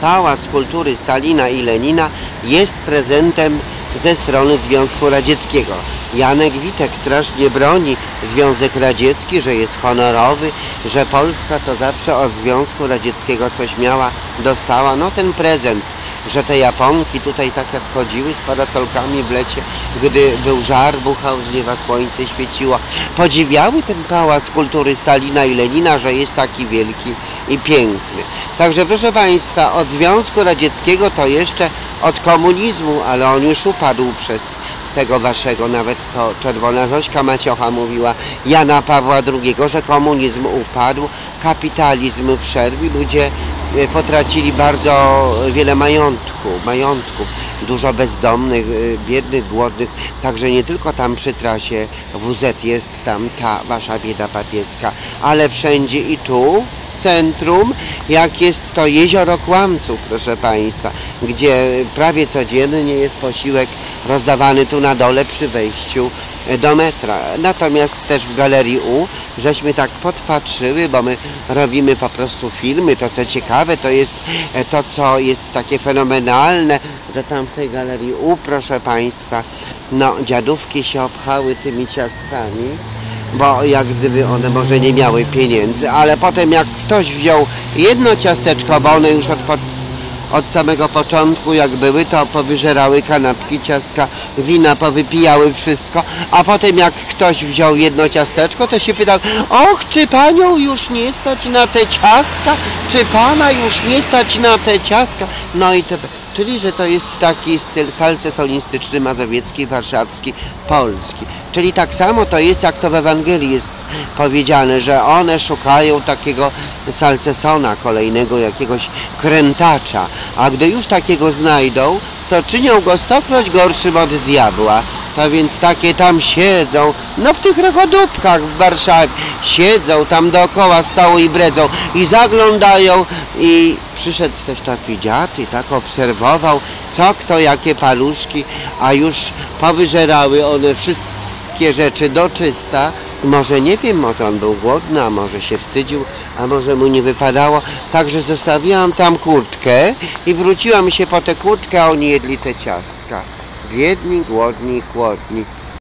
Pałac Kultury Stalina i Lenina jest prezentem ze strony Związku Radzieckiego. Janek Witek strasznie broni Związek Radziecki, że jest honorowy, że Polska to zawsze od Związku Radzieckiego coś miała, dostała. No ten prezent, że te Japonki tutaj tak jak chodziły z parasolkami w lecie, gdy był żar, buchał z nieba, słońce świeciło. Podziwiały ten Pałac Kultury Stalina i Lenina, że jest taki wielki i piękny. Także proszę Państwa, od Związku Radzieckiego to jeszcze od komunizmu, ale on już upadł przez tego waszego, nawet to czerwona Zośka Maciocha mówiła, Jana Pawła II, że komunizm upadł, kapitalizm wszedł i ludzie e, potracili bardzo wiele majątku, majątków, dużo bezdomnych, e, biednych, głodnych, także nie tylko tam przy trasie WZ jest tam ta wasza bieda papieska, ale wszędzie i tu centrum, jak jest to jezioro Kłamców, proszę Państwa, gdzie prawie codziennie jest posiłek rozdawany tu na dole przy wejściu do metra. Natomiast też w Galerii U, żeśmy tak podpatrzyły, bo my robimy po prostu filmy, to co ciekawe, to jest e, to, co jest takie fenomenalne, że tam w tej Galerii U, proszę Państwa, no dziadówki się obchały tymi ciastkami, bo jak gdyby one może nie miały pieniędzy, ale potem jak ktoś wziął jedno ciasteczko, bo one już od, od samego początku jak były, to powyżerały kanapki, ciastka, wina, powypijały wszystko, a potem jak ktoś wziął jedno ciasteczko, to się pytał, och, czy panią już nie stać na te ciastka? Czy pana już nie stać na te ciastka? No i te, czyli, że to jest taki styl salcesolistyczny, mazowiecki, warszawski, polski. Czyli tak samo to jest, jak to w Ewangelii jest powiedziane, że one szukają takiego salcesona kolejnego, jakiegoś krętacza, a gdy już takiego znajdą, to czynią go stokroć gorszym od diabła. To więc takie tam siedzą, no w tych rogodupkach w Warszawie, siedzą tam dookoła stołu i bredzą i zaglądają. I przyszedł też taki dziad i tak obserwował, co kto, jakie paluszki, a już powyżerały one wszystkie rzeczy do czysta. Może nie wiem, może on był głodny, a może się wstydził, a może mu nie wypadało. Także zostawiłam tam kurtkę i wróciłam się po tę kurtkę, a oni jedli te ciastka. Biedni, głodni, chłodni.